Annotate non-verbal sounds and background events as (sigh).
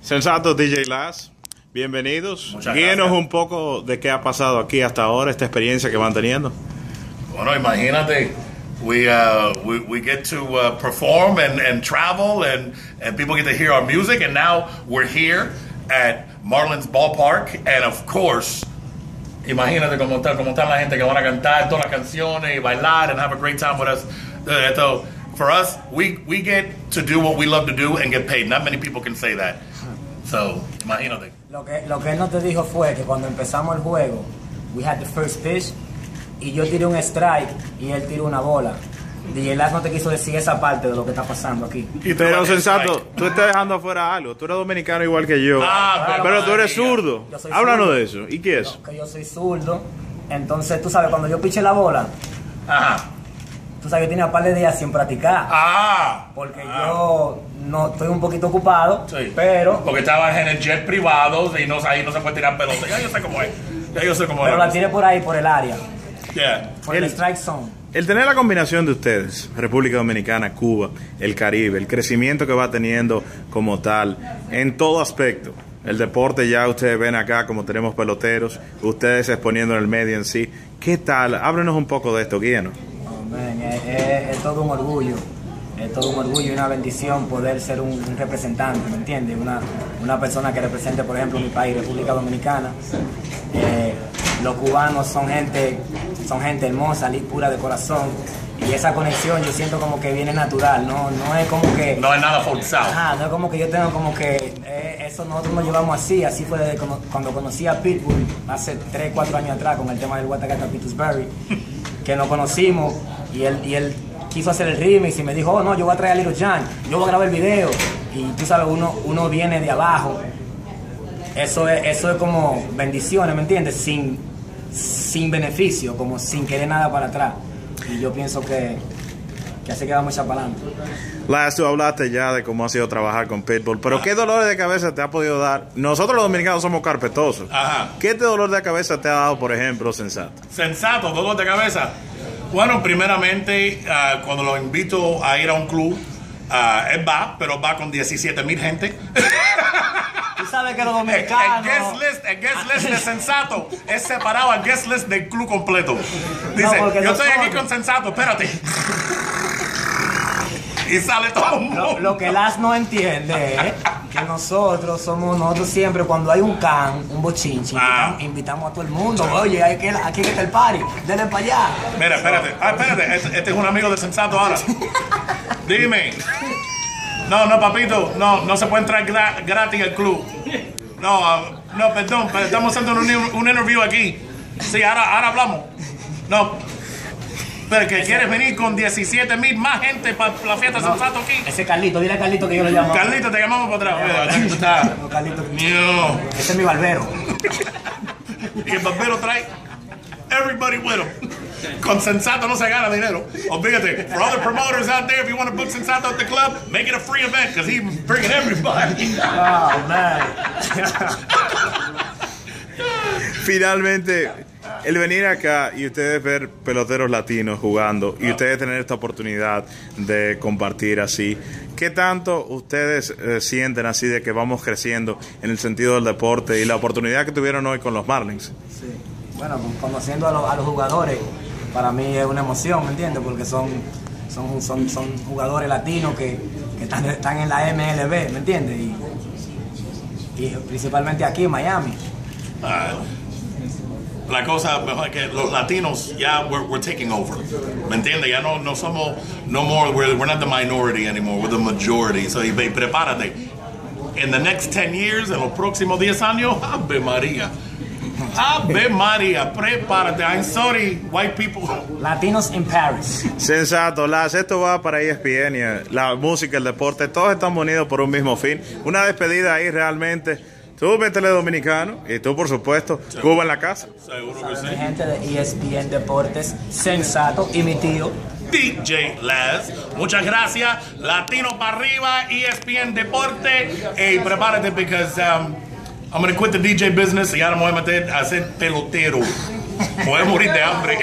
Sensato DJ Las, bienvenidos. Muchas Guíenos gracias. un poco de qué ha pasado aquí hasta ahora, esta experiencia que van teniendo. Bueno, imagínate, we uh, we, we get to uh, perform and, and travel, and, and people get to hear our music, and now we're here at Marlins Ballpark, and of course, imagínate cómo está, cómo está la gente que van a cantar todas las canciones y bailar and have a great time with us. So, for us, we, we get to do what we love to do and get paid. Not many people can say that. So, imagínate. Lo que, lo que él no te dijo fue que cuando empezamos el juego, we had the first pitch, y yo tiré un strike y él tiró una bola. DJ Laz no te quiso decir esa parte de lo que está pasando aquí. Y Pero Sensato, tú estás dejando afuera algo. Tú eres dominicano igual que yo. Ah, pero tú eres zurdo. Háblanos zurdo. de eso. ¿Y qué es? Que yo soy zurdo. Entonces, tú sabes, cuando yo piché la bola, Ajá. Tú sabes que tenía un par de días sin practicar. Ah. Porque Ah. yo no estoy un poquito ocupado, Sí. pero, Porque estabas en el jet privado y no, ahí no se puede tirar pelota. Ya yo sé cómo es. Ya yo sé cómo pero es. la tiré por ahí, por el área, Yeah. por el, El- strike zone. El tener la combinación de ustedes, República Dominicana, Cuba, el Caribe, el crecimiento que va teniendo como tal, en todo aspecto. El deporte ya ustedes ven acá como tenemos peloteros, ustedes exponiendo en el medio en sí. ¿Qué tal? Háblenos un poco de esto, Guiano. Man, es, es- es todo un orgullo, es todo un orgullo y una bendición poder ser un, un representante, ¿me entiendes? Una, una persona que represente, por ejemplo, mi país, República Dominicana. Eh, los cubanos son gente, son gente hermosa, pura de corazón. Y esa conexión yo siento como que viene natural, no, no es como que... No es nada forzado. Ajá, no es como que yo tengo como que eh, eso nosotros nos llevamos así, así fue desde cuando conocí a Pitbull hace 3, 4 años atrás con el tema del Guatacata Pittsburgh, que nos conocimos y él, y él quiso hacer el remix y me dijo, oh no, yo voy a traer a Little Jan, yo voy a grabar el video. Y tú sabes, uno, uno viene de abajo, eso es, eso es como bendiciones, ¿me entiendes? Sin, sin beneficio, como sin querer nada para atrás. Y yo pienso que, que así que vamos a echar para adelante. Las, tú hablaste ya de cómo ha sido trabajar con Pitbull, pero ¿qué dolores de cabeza te ha podido dar? Nosotros los dominicanos somos carpetosos. Ajá. ¿Qué te dolor de cabeza te ha dado, por ejemplo, Sensato? Sensato, dolor de cabeza. Bueno, primeramente, ah, cuando lo invito a ir a un club, ah, él va, pero va con 17 mil gente. Tú sabes que los (laughs) El, el dominicanos... guest list, el guest list de Sensato es separado al guest list del club completo. Dice, porque yo estoy aquí con Sensato, espérate. (laughs) y sale todo el mundo. Lo, lo que Las no entiende es que nosotros somos, nosotros siempre cuando hay un can, un bochinche, Ah. invitamos, invitamos a todo el mundo. Oye, hay que, aquí está el party, denle para allá. Mira, espérate. Ah, espérate. Este, este es un amigo de Sensato ahora. Dime. No, no, papito. No, no se puede entrar gra- gratis al club. No, ah, no, perdón. pero estamos haciendo un, un interview aquí. Sí, ahora, ahora hablamos. No. Pero que quieres venir con 17 mil más gente para la fiesta de Sensato aquí. Ese Carlito, dile a Carlito que yo lo llamo. Carlito, te llamamos para atrás. (laughs) No, Carlito. No. Ese es mi barbero. (laughs) Y el barbero trae everybody with him. Con Sensato no se gana dinero. Olvídate. For other promoters out there, if you want to book Sensato at the club, make it a free event because he's bringing everybody. Oh, man. (laughs) Finalmente, el venir acá y ustedes ver peloteros latinos jugando y ustedes tener esta oportunidad de compartir así, ¿qué tanto ustedes eh, sienten así de que vamos creciendo en el sentido del deporte y la oportunidad que tuvieron hoy con los Marlins? Sí. Bueno, con- conociendo a los, a los jugadores, para mí es una emoción, ¿me entiendes? Porque son, son, son, son jugadores latinos que, que están, están en la MLB, ¿me entiendes? Y, y principalmente aquí en Miami. Ah, la cosa mejor que los latinos ya we're, we're taking over. ¿Me entiendes? Ya no, no somos, no more, we're, we're not the minority anymore, we're the majority. So y ve, prepárate. In the next 10 years, en los próximos 10 años, Ave María. Ave María, prepárate. I'm sorry, white people. Latinos in Paris. Sensato, Las, esto va para ESPN, y, la música, el deporte, todos están unidos por un mismo fin. Una despedida ahí realmente. Tú, métele dominicano, y tú, por supuesto, Cuba en la casa. Seguro que Mi sí. gente de ESPN Deportes, sensato, y mi tío. DJ Les. Muchas gracias. Latino para arriba, ESPN Deporte. Y prepárate because um, I'm going to quit the DJ business y ahora me voy a meter a ser pelotero. Voy a morir de hambre.